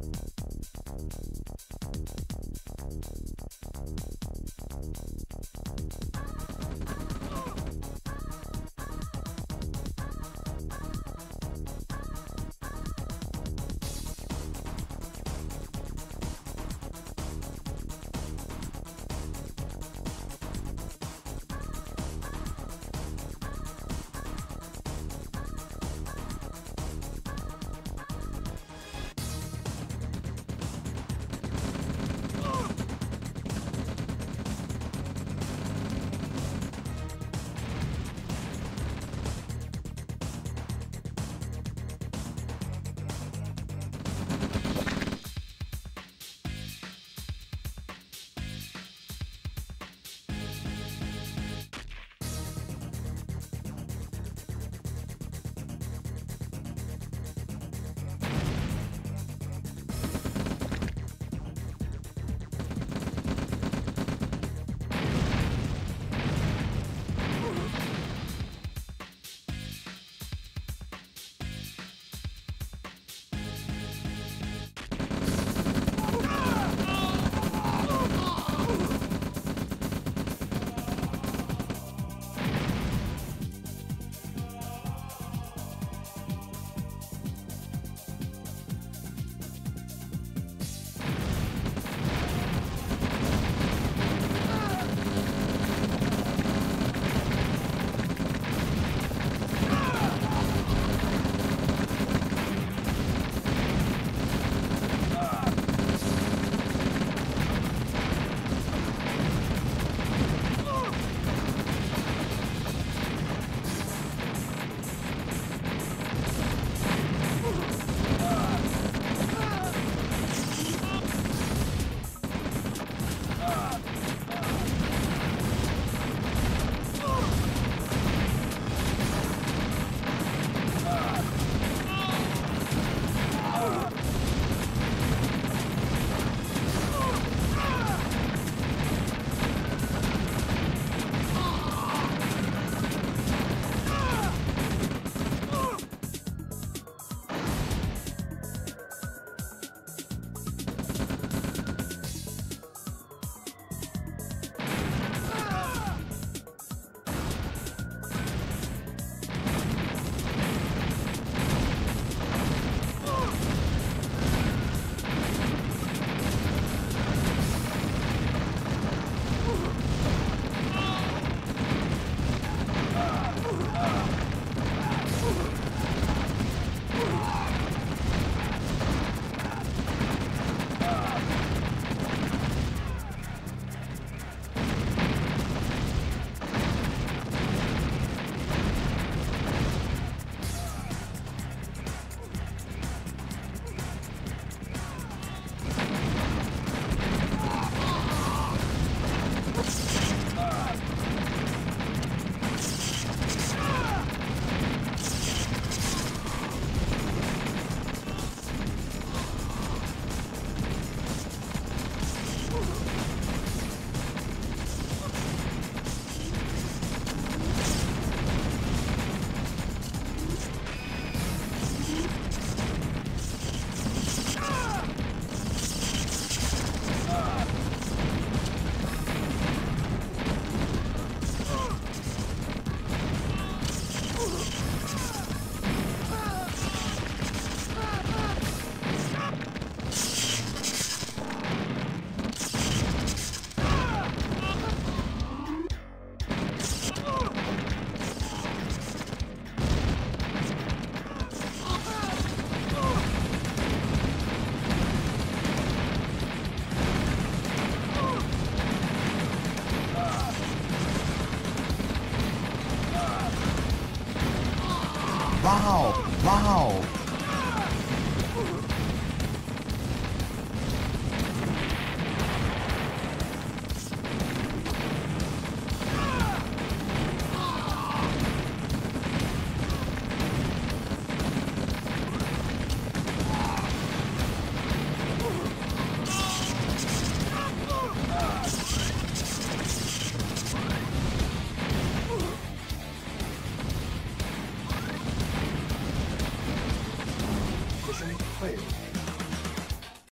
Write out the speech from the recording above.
Thank you. Wow! Wow!